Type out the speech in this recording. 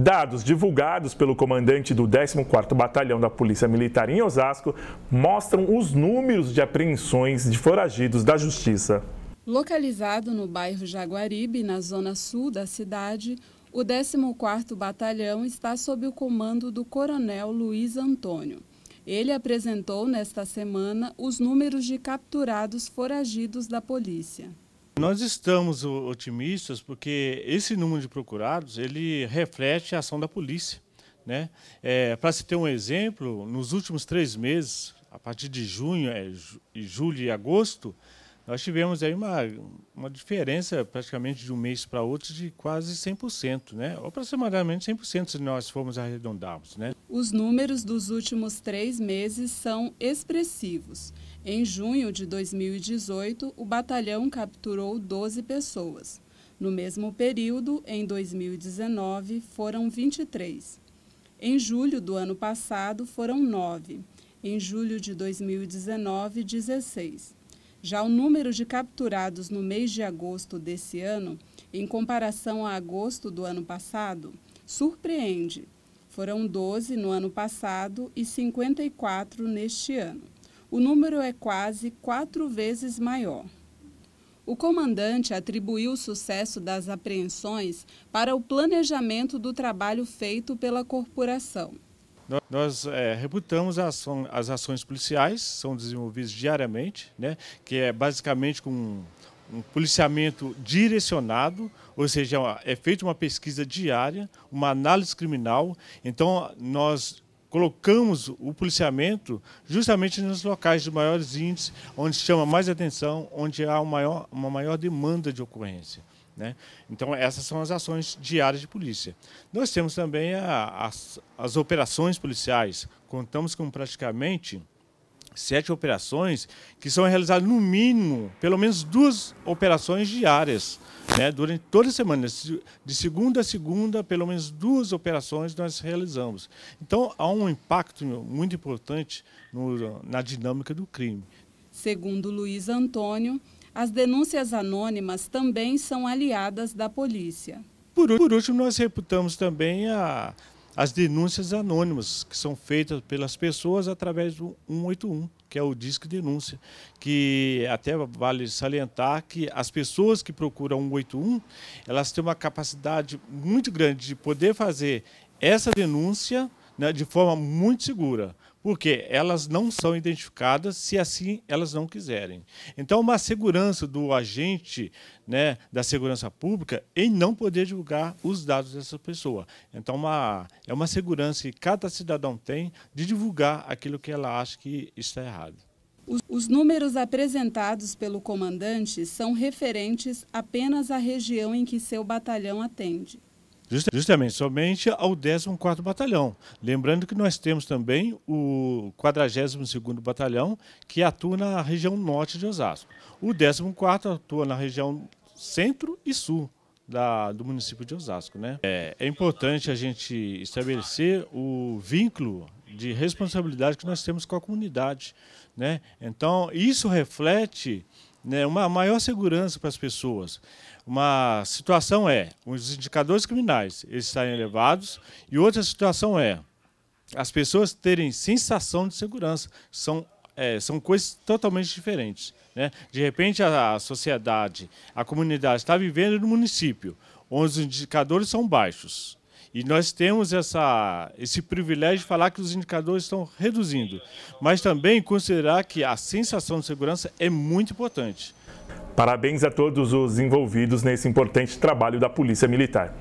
Dados divulgados pelo comandante do 14º Batalhão da Polícia Militar em Osasco mostram os números de apreensões de foragidos da Justiça. Localizado no bairro Jaguaribe, na zona sul da cidade, o 14º Batalhão está sob o comando do Coronel Luiz Antônio. Ele apresentou nesta semana os números de capturados foragidos da polícia. Nós estamos otimistas porque esse número de procurados ele reflete a ação da polícia. Né? É, Para se ter um exemplo, nos últimos três meses, a partir de junho, é, julho e agosto, nós tivemos aí uma, uma diferença praticamente de um mês para outro de quase 100%, né? ou aproximadamente 100% se nós formos arredondarmos. Né? Os números dos últimos três meses são expressivos. Em junho de 2018, o batalhão capturou 12 pessoas. No mesmo período, em 2019, foram 23. Em julho do ano passado, foram 9. Em julho de 2019, 16. Já o número de capturados no mês de agosto desse ano, em comparação a agosto do ano passado, surpreende. Foram 12 no ano passado e 54 neste ano o número é quase quatro vezes maior. O comandante atribuiu o sucesso das apreensões para o planejamento do trabalho feito pela corporação. Nós é, reputamos as, as ações policiais, são desenvolvidas diariamente, né, que é basicamente com um policiamento direcionado, ou seja, é feita uma pesquisa diária, uma análise criminal. Então, nós colocamos o policiamento justamente nos locais de maiores índices, onde chama mais atenção, onde há uma maior, uma maior demanda de ocorrência. Né? Então, essas são as ações diárias de polícia. Nós temos também a, as, as operações policiais. Contamos com praticamente sete operações que são realizadas no mínimo, pelo menos duas operações diárias. Né? Durante toda a semana, de segunda a segunda, pelo menos duas operações nós realizamos. Então, há um impacto muito importante no, na dinâmica do crime. Segundo Luiz Antônio, as denúncias anônimas também são aliadas da polícia. Por, por último, nós reputamos também a as denúncias anônimas que são feitas pelas pessoas através do 181, que é o Disque Denúncia, que até vale salientar que as pessoas que procuram 181, elas têm uma capacidade muito grande de poder fazer essa denúncia né, de forma muito segura, porque elas não são identificadas se assim elas não quiserem. Então, uma segurança do agente né, da segurança pública em não poder divulgar os dados dessa pessoa. Então, uma, é uma segurança que cada cidadão tem de divulgar aquilo que ela acha que está errado. Os, os números apresentados pelo comandante são referentes apenas à região em que seu batalhão atende. Justamente, somente ao 14º Batalhão. Lembrando que nós temos também o 42º Batalhão, que atua na região norte de Osasco. O 14º atua na região centro e sul da, do município de Osasco. Né? É, é importante a gente estabelecer o vínculo de responsabilidade que nós temos com a comunidade. Né? Então, isso reflete né, uma maior segurança para as pessoas. Uma situação é os indicadores criminais estarem elevados e outra situação é as pessoas terem sensação de segurança. São, é, são coisas totalmente diferentes. Né? De repente, a, a sociedade, a comunidade está vivendo no município, onde os indicadores são baixos. E nós temos essa, esse privilégio de falar que os indicadores estão reduzindo, mas também considerar que a sensação de segurança é muito importante. Parabéns a todos os envolvidos nesse importante trabalho da Polícia Militar.